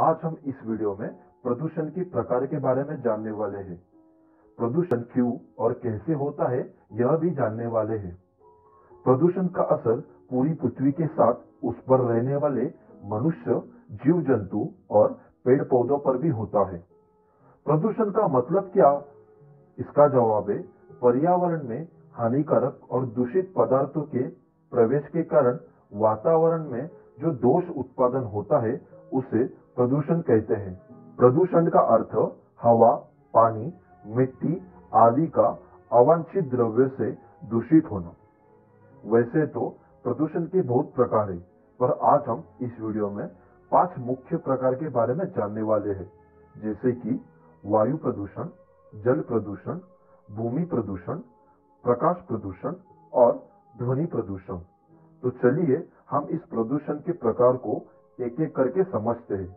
आज हम इस वीडियो में प्रदूषण के प्रकार के बारे में जानने वाले हैं। प्रदूषण क्यों और कैसे होता है, यह भी जानने वाले हैं। प्रदूषण का असर पूरी पृथ्वी के साथ उस पर रहने वाले मनुष्य जीव जंतु और पेड़ पौधों पर भी होता है। प्रदूषण का मतलब क्या? इसका जवाब है, पर्यावरण में हानिकारक और दूषित पदार्थों के प्रवेश के कारण वातावरण में जो दोष उत्पादन होता है उसे प्रदूषण कहते हैं। प्रदूषण का अर्थ हवा, पानी, मिट्टी आदि का अवांछित द्रव्य से दूषित होना। वैसे तो प्रदूषण के बहुत प्रकार है, पर आज हम इस वीडियो में पाँच मुख्य प्रकार के बारे में जानने वाले हैं। जैसे कि वायु प्रदूषण, जल प्रदूषण, भूमि प्रदूषण, प्रकाश प्रदूषण और ध्वनि प्रदूषण। तो चलिए हम इस प्रदूषण के प्रकार को एक एक करके समझते हैं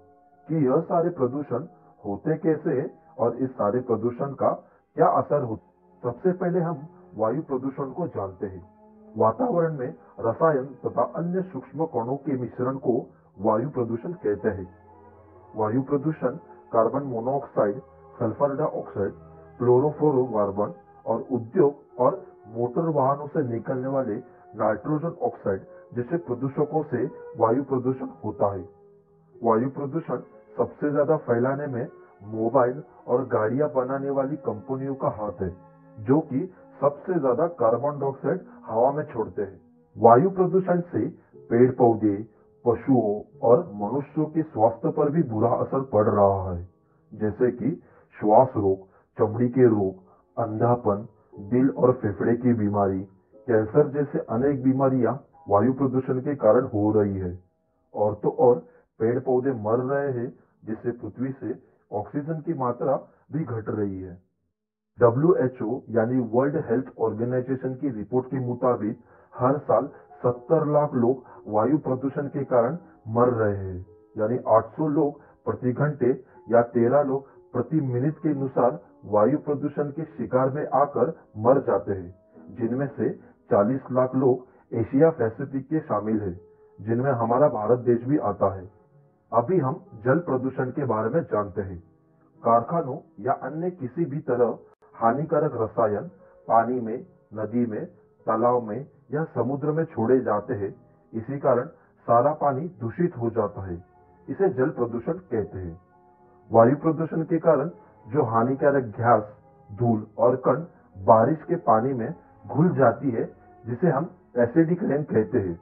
कि यह सारे प्रदूषण होते कैसे हैं और इस सारे प्रदूषण का क्या असर होता सबसे पहले हम वायु प्रदूषण को जानते हैं। वातावरण में रसायन तथा अन्य सूक्ष्म कणों के मिश्रण को वायु प्रदूषण कहते हैं। वायु प्रदूषण carbon monoxide, sulphur dioxide, chlorofluorocarbon और उद्योग और मोटर वाहनों से निकलने वाले नाइट्रोजन ऑक्साइड जैसे प्रदूषकों से वायु प्रदूषण होता है। वायु प्रदूषण सबसे ज़्यादा फैलाने में मोबाइल और गाड़ियाँ बनाने वाली कंपनियों का हाथ है, जो कि सबसे ज़्यादा कार्बन डाइऑक्साइड हवा में छोड़ते हैं। वायु प्रदूषण से पेड़ पौधे पशुओं और मनुष्यों के स्वास्थ्य पर भी बुरा असर पड़ रहा है, जैसे कि श्वास रोग चमड़ी के रोग, अंधापन, दिल और फेफड़े की बीमारी, कैंसर जैसे अनेक बीमारियाँ वायु प्रदूषण के कारण हो रही है। और तो और पेड़ पौधे मर रहे हैं, जिससे पृथ्वी से ऑक्सीजन की मात्रा भी घट रही है। डब्ल्यूएचओ यानी वर्ल्ड हेल्थ ऑर्गेनाइजेशन की रिपोर्ट के मुताबिक, हर साल 70 लाख लोग वायु प्रदूषण के कारण मर रहे हैं। यानी 800 लोग प्रति घंटे या 13 लोग प्रति मिनट के अनुसार वायु प्रदूषण के शिकार में आकर मर जाते हैं, जिनमें से 40 लाख लोग एशिया पैसिफिक के शामिल है, जिनमें हमारा भारत देश भी आता है। अभी हम जल प्रदूषण के बारे में जानते हैं। कारखानों या अन्य किसी भी तरह हानिकारक रसायन पानी में, नदी में, तालाब में या समुद्र में छोड़े जाते हैं, इसी कारण सारा पानी दूषित हो जाता है, इसे जल प्रदूषण कहते हैं। वायु प्रदूषण के कारण जो हानिकारक गैस, धूल और कण बारिश के पानी में घुल जाती है, जिसे हम एसिडिक रेन कहते हैं,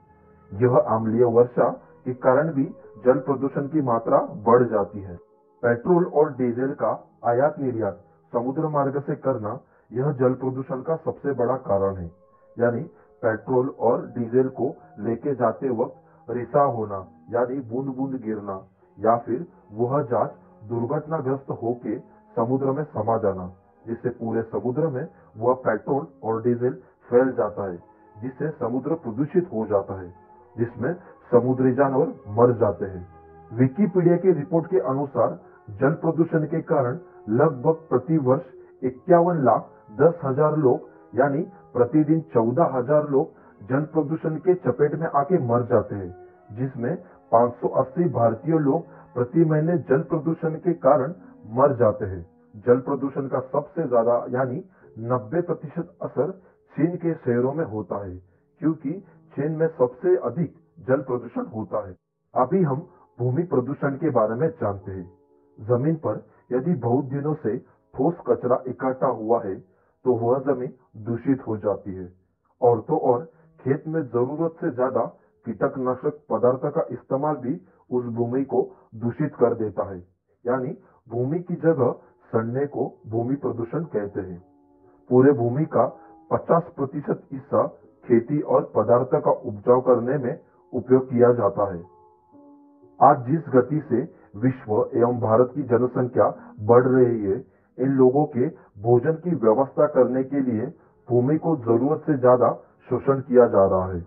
यह अम्लीय वर्षा के कारण भी जल प्रदूषण की मात्रा बढ़ जाती है। पेट्रोल और डीजल का आयात निर्यात समुद्र मार्ग से करना यह जल प्रदूषण का सबसे बड़ा कारण है। यानी पेट्रोल और डीजल को लेके जाते वक्त रिसा होना, यानी बूंद बूंद गिरना, या फिर वह जहाज़ दुर्घटनाग्रस्त होके समुद्र में समा जाना, जिससे पूरे समुद्र में वह पेट्रोल और डीजल फैल जाता है। जिससे समुद्र प्रदूषित हो जाता है, जिसमें समुद्री जानवर मर जाते हैं। विकीपीडिया की रिपोर्ट के अनुसार जल प्रदूषण के कारण लगभग प्रति वर्ष इक्यावन लाख दस हज़ार लोग, यानी प्रतिदिन चौदह हज़ार लोग जल प्रदूषण के चपेट में आके मर जाते हैं, जिसमें 580 भारतीय लोग प्रति महीने जल प्रदूषण के कारण मर जाते हैं। जल प्रदूषण का सबसे ज़्यादा, यानी 90 प्रतिशत असर चीन के शहरों में होता है, क्योंकि चीन में सबसे अधिक जल प्रदूषण होता है। अभी हम भूमि प्रदूषण के बारे में जानते हैं। ज़मीन पर यदि बहुत दिनों से ठोस कचरा इकट्ठा हुआ है तो वह ज़मीन दूषित हो जाती है। और तो और, खेत में ज़रूरत से ज़्यादा कीटकनाशक पदार्थ का इस्तेमाल भी उस भूमि को दूषित कर देता है। यानी भूमि की जगह सड़ने को भूमि प्रदूषण कहते हैं। पूरे भूमि का 50 प्रतिशत हिस्सा खेती और पदार्थ का उपजाऊ करने में उपयोग किया जाता है। आज जिस गति से विश्व एवं भारत की जनसंख्या बढ़ रही है, इन लोगों के भोजन की व्यवस्था करने के लिए भूमि को ज़रूरत से ज़्यादा शोषण किया जा रहा है,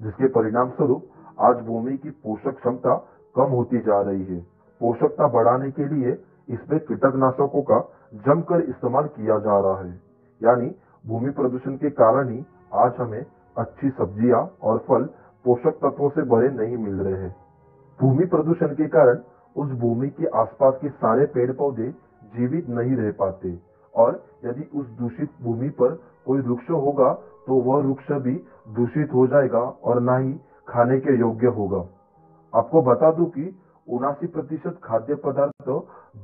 जिसके परिणाम स्वरूप आज भूमि की पोषक क्षमता कम होती जा रही है। पोषकता बढ़ाने के लिए इसमें कीटकनाशकों का जमकर इस्तेमाल किया जा रहा है, यानी भूमि प्रदूषण के कारण ही आज हमें अच्छी सब्ज़ियाँ और फल पोषक तत्वों से भरे नहीं मिल रहे हैं। भूमि प्रदूषण के कारण उस भूमि के आसपास के सारे पेड़ पौधे जीवित नहीं रह पाते और यदि उस दूषित भूमि पर कोई वृक्ष होगा तो वह वृक्ष भी दूषित हो जाएगा और ना ही खाने के योग्य होगा। आपको बता दूँ कि उनासी प्रतिशत खाद्य पदार्थ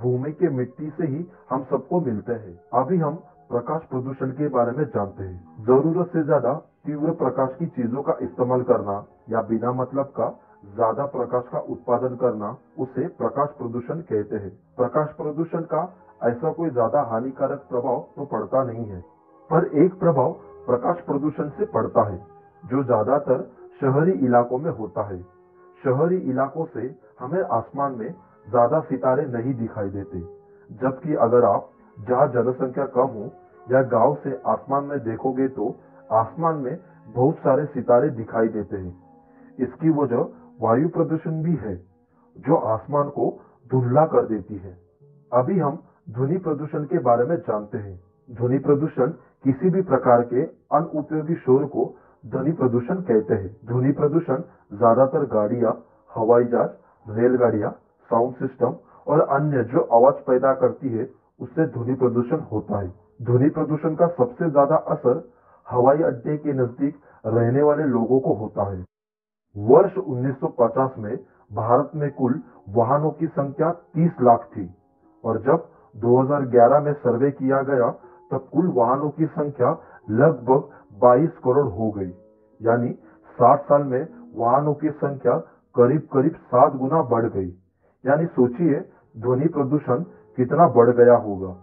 भूमि के मिट्टी से ही हम सबको मिलते हैं। अभी हम प्रकाश प्रदूषण के बारे में जानते हैं। ज़रूरत से ज़्यादा तीव्र प्रकाश की चीज़ों का इस्तेमाल करना या बिना मतलब का ज़्यादा प्रकाश का उत्पादन करना, उसे प्रकाश प्रदूषण कहते हैं। प्रकाश प्रदूषण का ऐसा कोई ज़्यादा हानिकारक प्रभाव तो पड़ता नहीं है, पर एक प्रभाव प्रकाश प्रदूषण से पड़ता है, जो ज़्यादातर शहरी इलाकों में होता है। शहरी इलाकों से हमें आसमान में ज़्यादा सितारे नहीं दिखाई देते, जबकि अगर आप, जहाँ जनसंख्या कम हो या गाँव से आसमान में देखोगे तो आसमान में बहुत सारे सितारे दिखाई देते हैं। इसकी वजह वायु प्रदूषण भी है, जो आसमान को धुंधला कर देती है। अभी हम ध्वनि प्रदूषण के बारे में जानते हैं। ध्वनि प्रदूषण किसी भी प्रकार के अनुपयोगी शोर को ध्वनि प्रदूषण कहते हैं। ध्वनि प्रदूषण ज़्यादातर गाड़ियाँ, हवाई जहाज़, रेलगाड़ियाँ, साउंड सिस्टम और अन्य जो आवाज़ पैदा करती है, उससे ध्वनि प्रदूषण होता है। ध्वनि प्रदूषण का सबसे ज़्यादा असर हवाई अड्डे के नज़दीक रहने वाले लोगों को होता है। वर्ष 1950 में भारत में कुल वाहनों की संख्या 30 लाख थी और जब 2011 में सर्वे किया गया, तब कुल वाहनों की संख्या लगभग 22 करोड़ हो गई। यानी 60 साल में वाहनों की संख्या करीब करीब सात गुना बढ़ गई। यानी सोचिए, ध्वनि प्रदूषण कितना बढ़ गया होगा।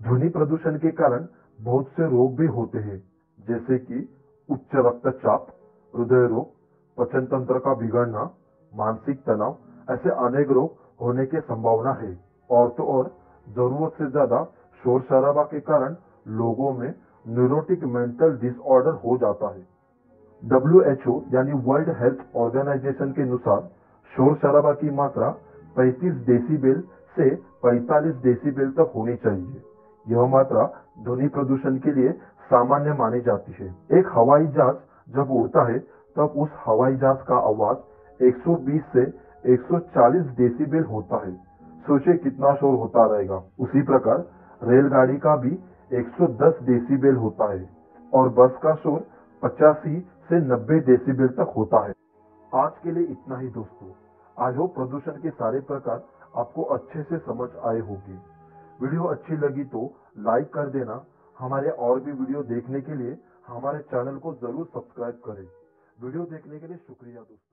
ध्वनि प्रदूषण के कारण बहुत से रोग भी होते हैं, जैसे कि उच्च रक्तचाप, हृदय रोग, पचन तंत्र का बिगड़ना, मानसिक तनाव, ऐसे अनेक रोग होने की संभावना है। और तो और, ज़रूरत से ज़्यादा शोर शराबा के कारण लोगों में न्यूरोटिक मेंटल डिसऑर्डर हो जाता है। डब्ल्यूएचओ यानी वर्ल्ड हेल्थ ऑर्गेनाइजेशन के अनुसार शोर शराबा की मात्रा 35 डेसिबल से 45 डेसिबल तक होनी चाहिए। यह मात्रा ध्वनि प्रदूषण के लिए सामान्य मानी जाती है। एक हवाई जहाज़ जब उड़ता है, तब उस हवाई जहाज़ का आवाज़ 120 से 140 डेसिबल होता है। सोचे कितना शोर होता रहेगा। उसी प्रकार रेलगाड़ी का भी 110 डेसिबल होता है और बस का शोर 85 से 90 डेसिबल तक होता है। आज के लिए इतना ही दोस्तों। आई होप प्रदूषण के सारे प्रकार आपको अच्छे से समझ आए होंगे। वीडियो अच्छी लगी तो लाइक कर देना। हमारे और भी वीडियो देखने के लिए हमारे चैनल को ज़रूर सब्सक्राइब करें। वीडियो देखने के लिए शुक्रिया दोस्तों।